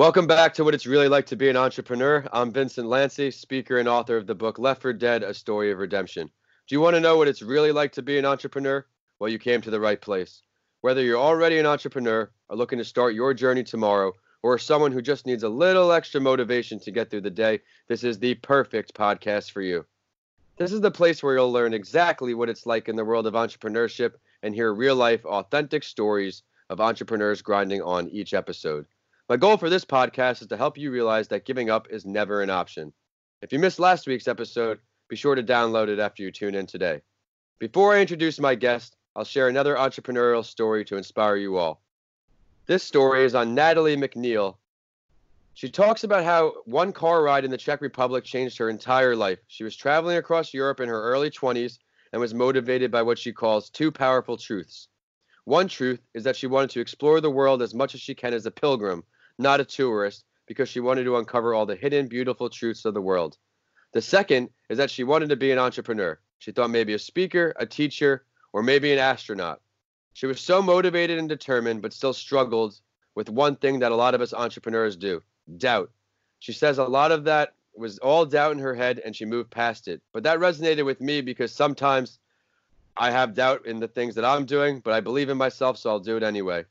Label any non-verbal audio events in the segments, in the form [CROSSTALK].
Welcome back to What It's Really Like to Be an Entrepreneur. I'm Vincent Lanci, speaker and author of the book Left for Dead A Story of Redemption. Do you want to know what it's really like to be an entrepreneur? Well, you came to the right place. Whether you're already an entrepreneur or looking to start your journey tomorrow, or someone who just needs a little extra motivation to get through the day, this is the perfect podcast for you. This is the place where you'll learn exactly what it's like in the world of entrepreneurship and hear real life, authentic stories of entrepreneurs grinding on each episode. My goal for this podcast is to help you realize that giving up is never an option. If you missed last week's episode, be sure to download it after you tune in today. Before I introduce my guest, I'll share another entrepreneurial story to inspire you all. This story is on Natalie MacNeil, she talks about how one car ride in the Czech Republic changed her entire life. She was traveling across Europe in her early 20s and was motivated by what she calls two powerful truths. One truth is that she wanted to explore the world as much as she can as a pilgrim, not a tourist, because she wanted to uncover all the hidden, beautiful truths of the world. The second is that she wanted to be an entrepreneur. She thought maybe a speaker, a teacher, or maybe an astronaut. She was so motivated and determined, but still struggled with one thing that a lot of us entrepreneurs do doubt. She says a lot of that was all doubt in her head and she moved past it. But that resonated with me because sometimes I have doubt in the things that I'm doing, but I believe in myself, so I'll do it anyway.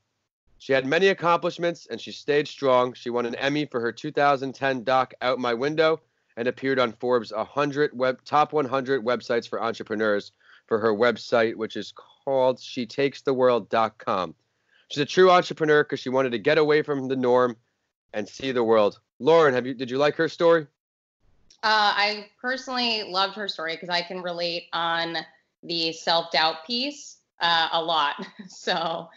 She had many accomplishments and she stayed strong. She won an Emmy for her 2010 doc Out My Window and appeared on Forbes 100 web top 100 websites for entrepreneurs for her website, which is called SheTakesTheWorld.com. She's a true entrepreneur because she wanted to get away from the norm and see the world. Lauren, have you did you like her story? Uh, I personally loved her story because I can relate on the self doubt piece uh, a lot. [LAUGHS] so.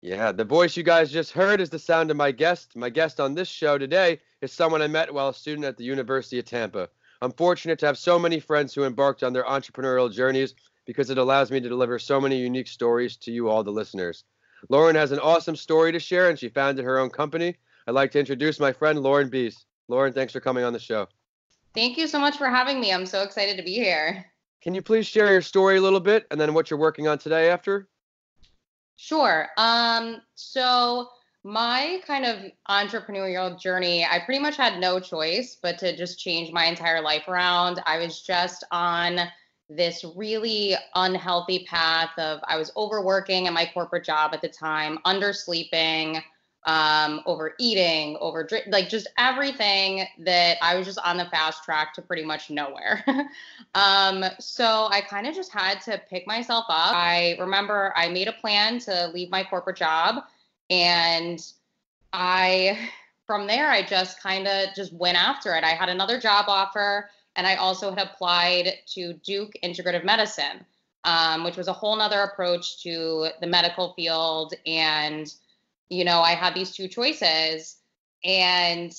Yeah, the voice you guys just heard is the sound of my guest. My guest on this show today is someone I met while a student at the University of Tampa. I'm fortunate to have so many friends who embarked on their entrepreneurial journeys because it allows me to deliver so many unique stories to you, all the listeners. Lauren has an awesome story to share, and she founded her own company. I'd like to introduce my friend Lauren Biese. Lauren, thanks for coming on the show. Thank you so much for having me. I'm so excited to be here. Can you please share your story a little bit and then what you're working on today after? Sure. Um, so my kind of entrepreneurial journey, I pretty much had no choice but to just change my entire life around. I was just on this really unhealthy path of I was overworking at my corporate job at the time, undersleeping, um, overeating, over like just everything that I was just on the fast track to pretty much nowhere. [LAUGHS] um, so I kind of just had to pick myself up. I remember I made a plan to leave my corporate job, and I from there I just kind of just went after it. I had another job offer, and I also had applied to Duke Integrative Medicine, um, which was a whole nother approach to the medical field and you know, I had these two choices and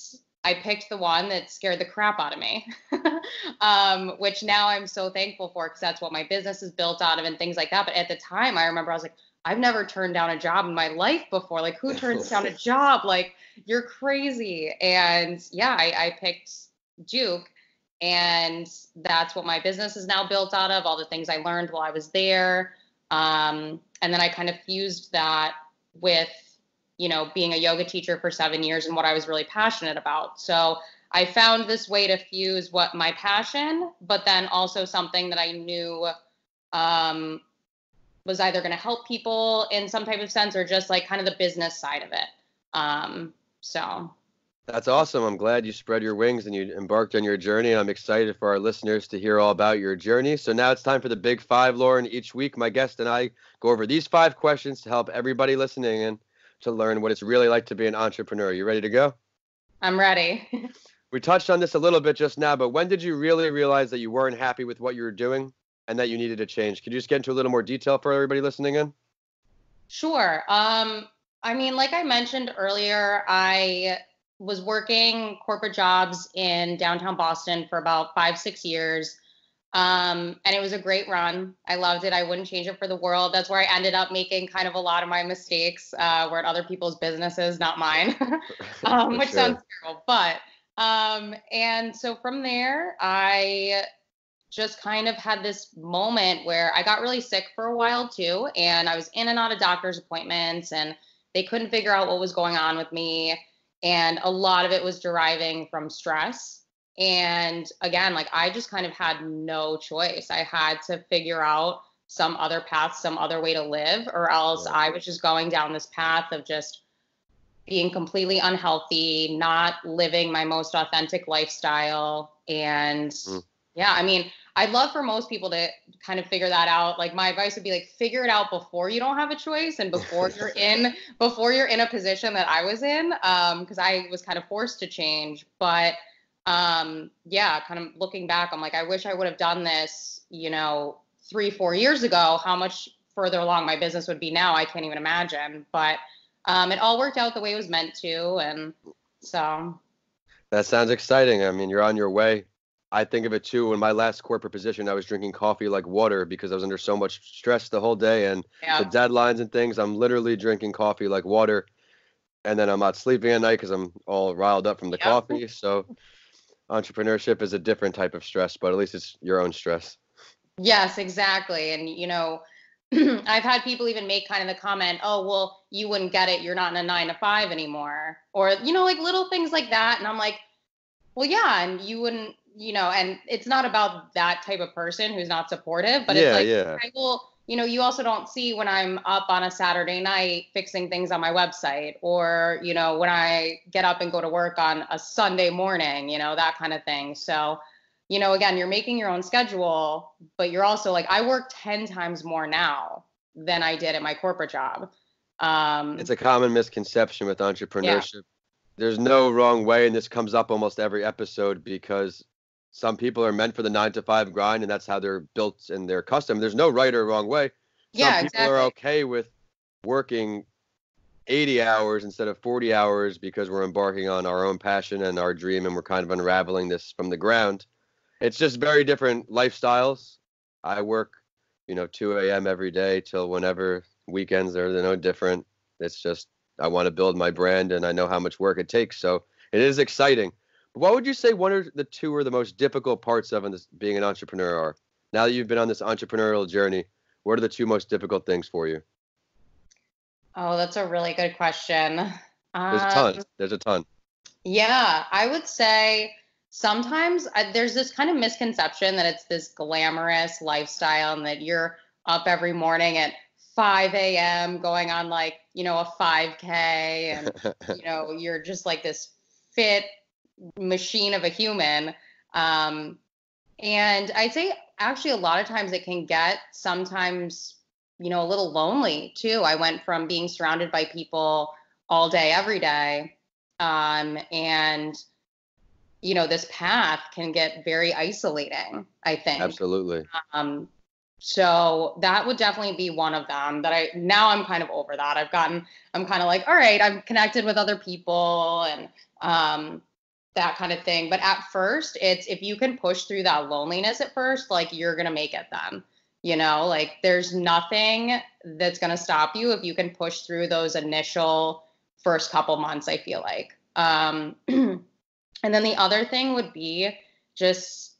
I picked the one that scared the crap out of me, [LAUGHS] um, which now I'm so thankful for because that's what my business is built out of and things like that. But at the time, I remember I was like, I've never turned down a job in my life before. Like, who turns down a [LAUGHS] job? Like, you're crazy. And yeah, I, I picked Duke, and that's what my business is now built out of. All the things I learned while I was there, um, and then I kind of fused that with you know, being a yoga teacher for seven years and what I was really passionate about. So I found this way to fuse what my passion, but then also something that I knew um, was either going to help people in some type of sense or just like kind of the business side of it. Um, so. That's awesome. I'm glad you spread your wings and you embarked on your journey. And I'm excited for our listeners to hear all about your journey. So now it's time for the big five, Lauren. Each week, my guest and I go over these five questions to help everybody listening in to learn what it's really like to be an entrepreneur. You ready to go? I'm ready. [LAUGHS] we touched on this a little bit just now, but when did you really realize that you weren't happy with what you were doing and that you needed to change? Could you just get into a little more detail for everybody listening in? Sure. Um, I mean, like I mentioned earlier, I was working corporate jobs in downtown Boston for about five, six years. Um, and it was a great run. I loved it. I wouldn't change it for the world. That's where I ended up making kind of a lot of my mistakes. Uh, were at other people's businesses, not mine, [LAUGHS] um, [LAUGHS] which sure. sounds terrible. But um, and so from there, I just kind of had this moment where I got really sick for a while too, and I was in and out of doctor's appointments, and they couldn't figure out what was going on with me. and a lot of it was deriving from stress. And again, like I just kind of had no choice. I had to figure out some other path, some other way to live, or else yeah. I was just going down this path of just being completely unhealthy, not living my most authentic lifestyle. And mm. yeah, I mean, I'd love for most people to kind of figure that out. Like my advice would be like figure it out before you don't have a choice and before [LAUGHS] you're in before you're in a position that I was in um because I was kind of forced to change. But um yeah, kind of looking back I'm like I wish I would have done this, you know, 3 4 years ago. How much further along my business would be now, I can't even imagine. But um, it all worked out the way it was meant to, and so. That sounds exciting. I mean, you're on your way. I think of it too. In my last corporate position, I was drinking coffee like water because I was under so much stress the whole day and yeah. the deadlines and things. I'm literally drinking coffee like water, and then I'm not sleeping at night because I'm all riled up from the coffee. So, entrepreneurship is a different type of stress, but at least it's your own stress. Yes, exactly. And you know, [CLEARS THROAT] I've had people even make kind of the comment, oh, well, you wouldn't get it. You're not in a nine to five anymore. Or, you know, like little things like that. And I'm like, well, yeah. And you wouldn't, you know, and it's not about that type of person who's not supportive, but yeah, it's like, yeah. I will, you know, you also don't see when I'm up on a Saturday night fixing things on my website or, you know, when I get up and go to work on a Sunday morning, you know, that kind of thing. So, you know, again, you're making your own schedule, but you're also like, I work 10 times more now than I did at my corporate job. Um, it's a common misconception with entrepreneurship. Yeah. There's no wrong way, and this comes up almost every episode because some people are meant for the nine to five grind, and that's how they're built and they're custom. There's no right or wrong way. Some yeah, people exactly. are okay with working 80 hours instead of 40 hours because we're embarking on our own passion and our dream, and we're kind of unraveling this from the ground it's just very different lifestyles. I work, you know, 2 a.m. every day till whenever weekends are no different. It's just I want to build my brand and I know how much work it takes. So it is exciting. But what would you say one of the two or the most difficult parts of this, being an entrepreneur are? Now that you've been on this entrepreneurial journey, what are the two most difficult things for you? Oh, that's a really good question. There's a ton. Um, There's a ton. Yeah, I would say sometimes I, there's this kind of misconception that it's this glamorous lifestyle and that you're up every morning at 5 a.m. going on like, you know, a 5K and, [LAUGHS] you know, you're just like this fit machine of a human. Um, and I'd say actually a lot of times it can get sometimes, you know, a little lonely too. I went from being surrounded by people all day, every day. Um, and you know this path can get very isolating i think absolutely um so that would definitely be one of them that i now i'm kind of over that i've gotten i'm kind of like all right i'm connected with other people and um that kind of thing. But at first it's if you can push through that loneliness at first like you're gonna make it then you know? Like there's nothing that's gonna stop you if you can push through those initial first couple months i feel like. Um [CLEARS THROAT] And then the other thing would be just,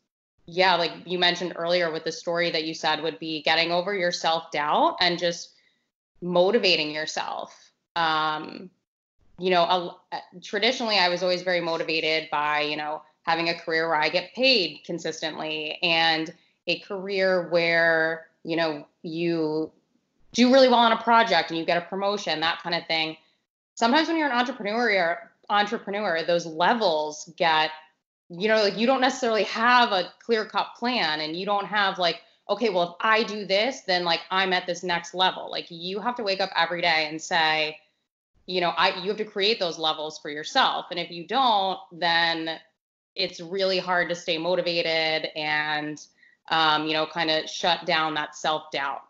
yeah, like you mentioned earlier with the story that you said, would be getting over your self doubt and just motivating yourself. Um, you know, a, uh, traditionally, I was always very motivated by, you know, having a career where I get paid consistently and a career where, you know, you do really well on a project and you get a promotion, that kind of thing. Sometimes when you're an entrepreneur, entrepreneur, those levels get, you know, like you don't necessarily have a clear cut plan and you don't have like, okay, well, if I do this, then like I'm at this next level. Like you have to wake up every day and say, you know, I you have to create those levels for yourself. And if you don't, then it's really hard to stay motivated and um, you know, kind of shut down that self doubt.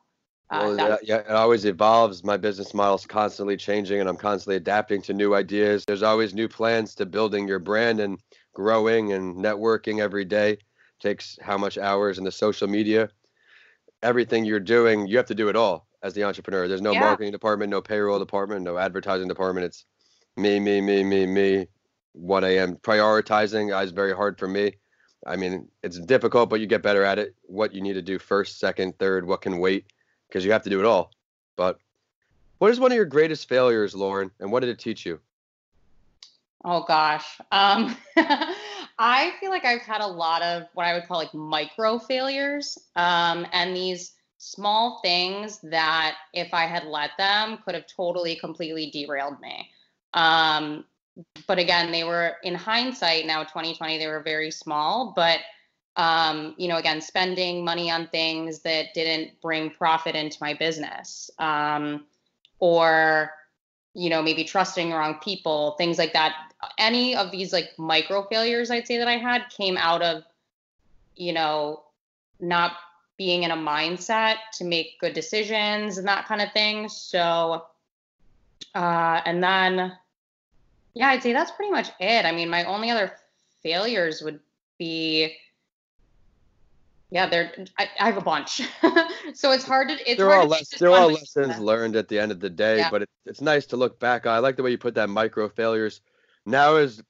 Uh, well, yeah, it always evolves. My business model is constantly changing, and I'm constantly adapting to new ideas. There's always new plans to building your brand and growing and networking every day. Takes how much hours in the social media. Everything you're doing, you have to do it all as the entrepreneur. There's no yeah. marketing department, no payroll department, no advertising department. It's me, me, me, me, me. What I a.m. Prioritizing is very hard for me. I mean, it's difficult, but you get better at it. What you need to do first, second, third, what can wait because you have to do it all. But what is one of your greatest failures, Lauren, and what did it teach you? Oh gosh. Um, [LAUGHS] I feel like I've had a lot of what I would call like micro failures. Um, and these small things that if I had let them could have totally completely derailed me. Um, but again, they were in hindsight now 2020 they were very small, but um, you know, again, spending money on things that didn't bring profit into my business. Um, or you know, maybe trusting wrong people, things like that. Any of these like micro failures I'd say that I had came out of, you know, not being in a mindset to make good decisions and that kind of thing. So, uh, and then, yeah, I'd say that's pretty much it. I mean, my only other failures would be, yeah, there. I, I, have a bunch, [LAUGHS] so it's hard to. It's they're hard all less, they're all lessons learned at the end of the day, yeah. but it, it's nice to look back. I like the way you put that micro failures. Now as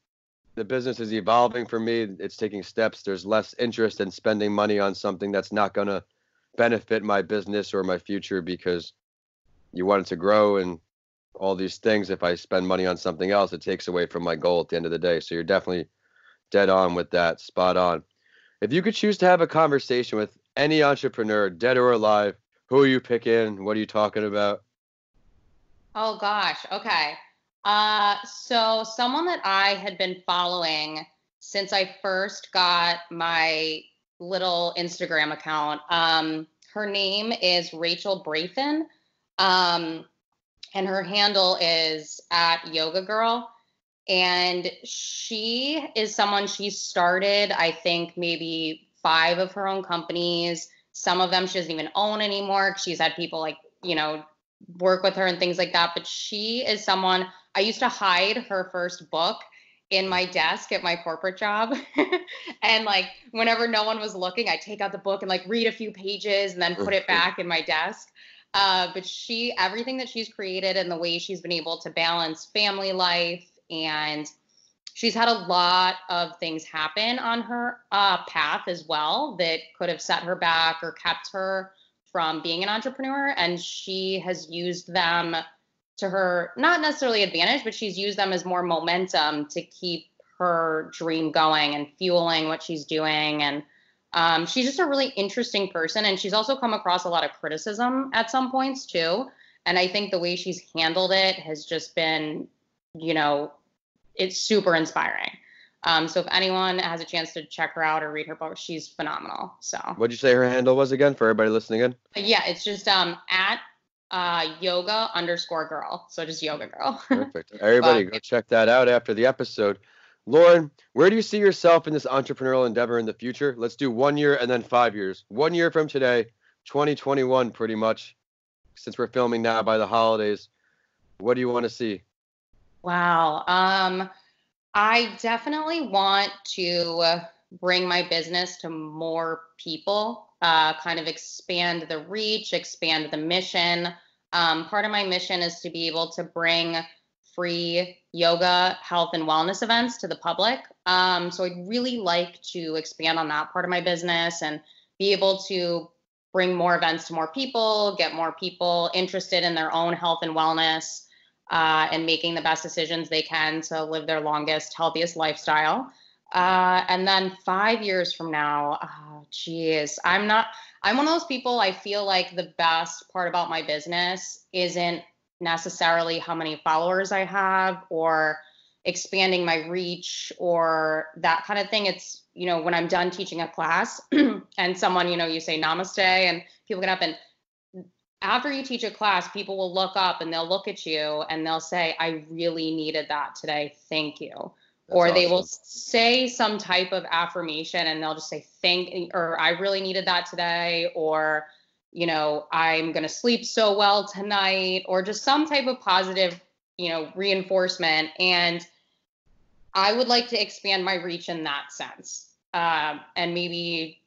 the business is evolving for me, it's taking steps. There's less interest in spending money on something that's not gonna benefit my business or my future because you want it to grow and all these things. If I spend money on something else, it takes away from my goal at the end of the day. So you're definitely dead on with that, spot on. If you could choose to have a conversation with any entrepreneur, dead or alive, who are you picking? What are you talking about? Oh gosh. Okay. Uh, so someone that I had been following since I first got my little Instagram account. Um, her name is Rachel Brathen. Um, and her handle is at Yoga Girl and she is someone she started i think maybe five of her own companies some of them she doesn't even own anymore she's had people like you know work with her and things like that but she is someone i used to hide her first book in my desk at my corporate job. [LAUGHS] And like whenever no one was looking i take out the book and like read a few pages and then put it back in my desk. Uh, but she everything that she's created and the way she's been able to balance family life and she's had a lot of things happen on her uh, path as well that could have set her back or kept her from being an entrepreneur and she has used them to her not necessarily advantage but she's used them as more momentum to keep her dream going and fueling what she's doing and um, she's just a really interesting person and she's also come across a lot of criticism at some points too and i think the way she's handled it has just been you know it's super inspiring. Um, so if anyone has a chance to check her out or read her book, she's phenomenal. So what'd you say her handle was again for everybody listening in? Yeah, it's just um at uh yoga underscore girl. So just yoga girl. [LAUGHS] Perfect. Everybody but, go check that out after the episode. Lauren, where do you see yourself in this entrepreneurial endeavor in the future? Let's do one year and then five years. One year from today, 2021, pretty much, since we're filming now by the holidays. What do you want to see? Wow. Um, I definitely want to bring my business to more people, uh, kind of expand the reach, expand the mission. Um, part of my mission is to be able to bring free yoga, health, and wellness events to the public. Um, so I'd really like to expand on that part of my business and be able to bring more events to more people, get more people interested in their own health and wellness uh, and making the best decisions they can to live their longest, healthiest lifestyle. Uh, and then five years from now, oh, geez, I'm not, I'm one of those people, I feel like the best part about my business isn't necessarily how many followers I have or expanding my reach or that kind of thing. It's, you know, when I'm done teaching a class [CLEARS THROAT] and someone, you know, you say namaste and people get up and after you teach a class, people will look up and they'll look at you and they'll say, I really needed that today. Thank you. That's or they awesome. will say some type of affirmation and they'll just say, thank, or I really needed that today. Or, you know, I'm going to sleep so well tonight, or just some type of positive, you know, reinforcement. And I would like to expand my reach in that sense. Uh, and maybe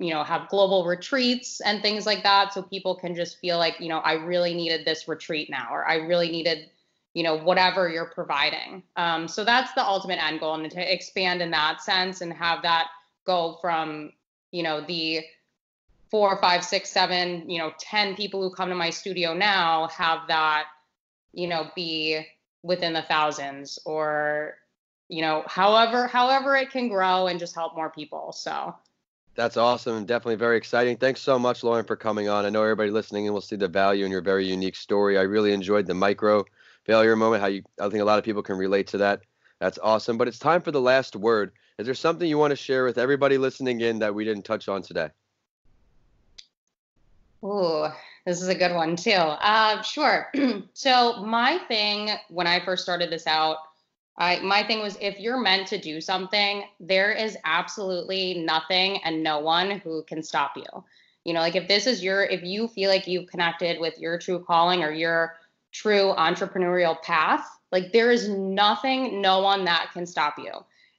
you know have global retreats and things like that so people can just feel like you know i really needed this retreat now or i really needed you know whatever you're providing um, so that's the ultimate end goal and to expand in that sense and have that go from you know the four five six seven you know ten people who come to my studio now have that you know be within the thousands or you know, however however it can grow and just help more people. So that's awesome and definitely very exciting. Thanks so much, Lauren, for coming on. I know everybody listening and will see the value in your very unique story. I really enjoyed the micro failure moment. How you, I think a lot of people can relate to that. That's awesome. But it's time for the last word. Is there something you want to share with everybody listening in that we didn't touch on today? Ooh, this is a good one too. Uh, sure. [CLEARS THROAT] so my thing when I first started this out, I my thing was if you're meant to do something, there is absolutely nothing and no one who can stop you. You know, like if this is your if you feel like you've connected with your true calling or your true entrepreneurial path, like there is nothing, no one that can stop you.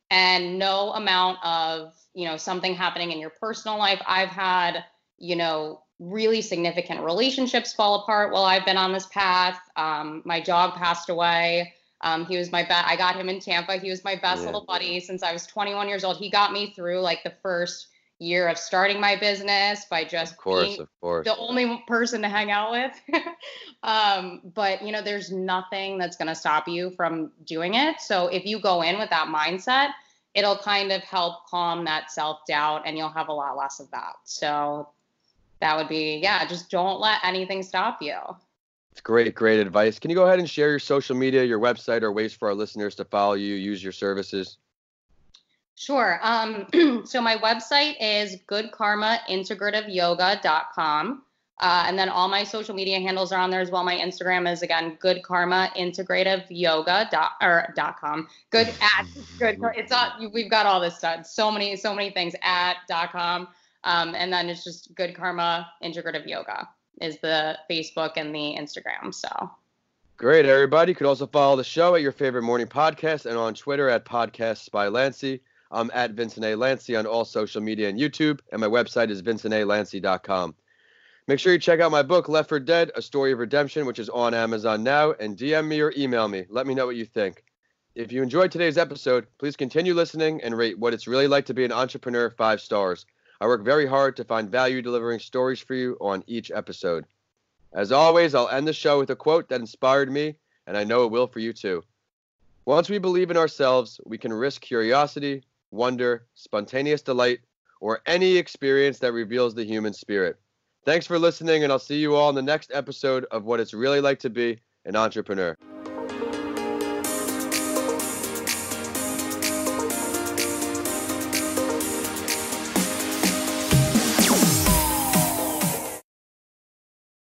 And no amount of, you know, something happening in your personal life. I've had, you know, really significant relationships fall apart while I've been on this path. Um, my dog passed away. Um, he was my best. I got him in Tampa. He was my best yeah. little buddy since I was 21 years old. He got me through like the first year of starting my business by just of course, being of course. the only person to hang out with. [LAUGHS] um, but you know, there's nothing that's going to stop you from doing it. So if you go in with that mindset, it'll kind of help calm that self doubt, and you'll have a lot less of that. So that would be yeah, just don't let anything stop you. It's great, great advice. Can you go ahead and share your social media, your website, or ways for our listeners to follow you, use your services? Sure. Um, [CLEARS THROAT] so my website is goodkarmaintegrativeyoga.com. Uh, and then all my social media handles are on there as well. My Instagram is again good karma integrative yoga dot or dot com. Good at good. [LAUGHS] It's all we've got all this stuff. So many so many things at dot com. Um, and then it's just good karma integrative yoga is the Facebook and the Instagram. So great, everybody. You could also follow the show at your favorite morning podcast and on Twitter at Podcasts by Lanci. I'm at Vincent A. Lanci on all social media and YouTube, and my website is vincentalanci.com. Make sure you check out my book, Left for Dead A Story of Redemption, which is on Amazon now, and DM me or email me. Let me know what you think. If you enjoyed today's episode, please continue listening and rate what it's really like to be an entrepreneur five stars. I work very hard to find value delivering stories for you on each episode. As always, I'll end the show with a quote that inspired me, and I know it will for you too. Once we believe in ourselves, we can risk curiosity, wonder, spontaneous delight, or any experience that reveals the human spirit. Thanks for listening, and I'll see you all in the next episode of What It's Really Like to Be an Entrepreneur.